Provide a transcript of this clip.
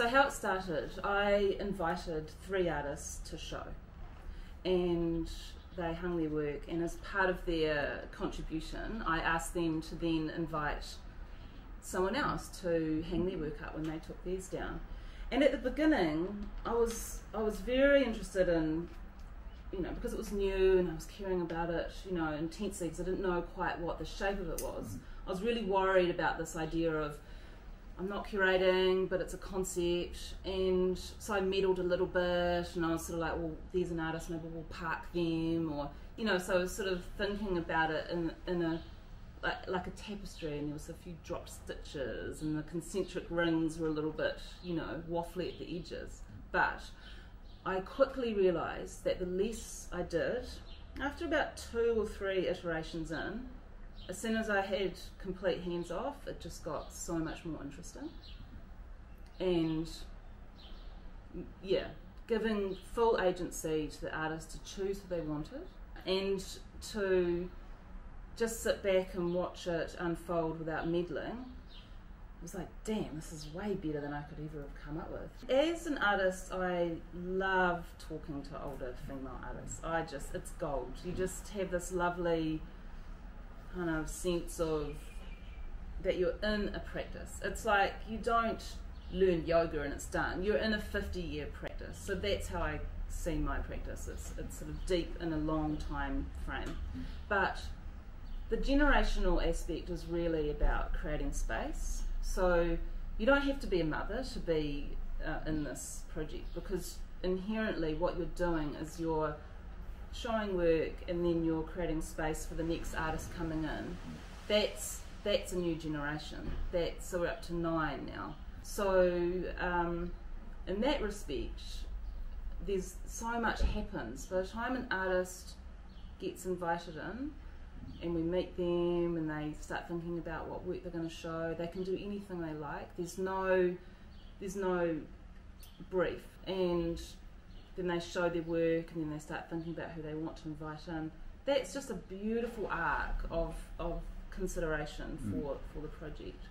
So how it started, I invited three artists to show, and they hung their work. And as part of their contribution, I asked them to then invite someone else to hang their work up when they took theirs down. And at the beginning, I was I was very interested in, you know, because it was new and I was caring about it, you know, intensely because I didn't know quite what the shape of it was. Mm-hmm. I was really worried about this idea of I'm not curating, but it's a concept, and so I meddled a little bit, and I was sort of like, well, there's an artist, maybe we'll park them, or you know, so I was sort of thinking about it in in a like, like a tapestry, and there was a few dropped stitches, and the concentric rings were a little bit, you know, waffly at the edges. But I quickly realised that the less I did, after about two or three iterations in, as soon as I had complete hands off, it just got so much more interesting. And yeah, giving full agency to the artist to choose who they wanted and to just sit back and watch it unfold without meddling it was like, damn, this is way better than I could ever have come up with. As an artist, I love talking to older female artists. I just, it's gold. You just have this lovely kind of sense of that you're in a practice. It's like you don't learn yoga and it's done. You're in a 50 year practice. So that's how I see my practice. It's, it's sort of deep in a long time frame. But the generational aspect is really about creating space. So you don't have to be a mother to be uh, in this project because inherently what you're doing is you're showing work and then you're creating space for the next artist coming in. That's that's a new generation. That's so we're up to nine now. So um, in that respect, there's so much happens. By the time an artist gets invited in, and we meet them and they start thinking about what work they're going to show. They can do anything they like. There's no, there's no brief, and then they show their work and then they start thinking about who they want to invite in. That's just a beautiful arc of of consideration for mm. for the project.